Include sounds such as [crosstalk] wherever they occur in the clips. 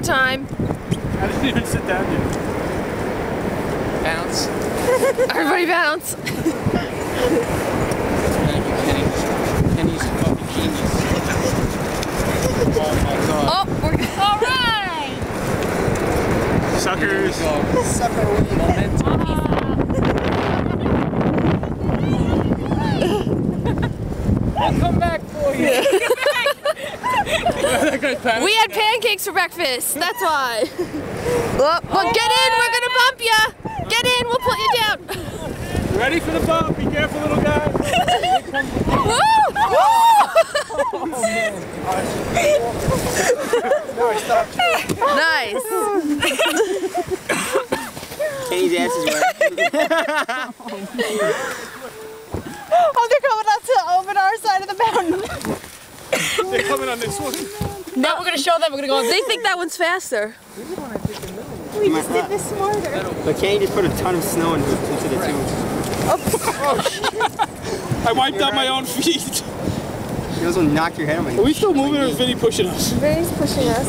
time. I didn't even sit down yet. Bounce. [laughs] Everybody bounce. Thank you, Kenny. Kenny's a fucking genius. Oh my god. Oh, we're All right. Suckers. Sucker momentum. I'll come back for you. [laughs] that guy's panicking. We had pancakes for breakfast. That's why. [laughs] Well, well, get in. We're gonna bump you. Get in. We'll put you down. Ready for the bump? Be careful, little guy. [laughs] Woo! [laughs] nice. Kenny's ass is wet. Oh, they're coming up to open our side of the mountain. They're coming on this one. Now we're gonna show them. We're gonna go on They think that one's faster. We just did this smarter. But can you just put a ton of snow into, into the tube. Oh, [laughs] I wiped out my own feet. You also knock your head on my Are we still moving or is Vinny pushing us? Vinny's pushing us.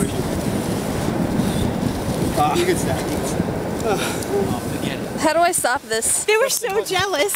You can stop. You can stop. How do I stop this? They were so jealous.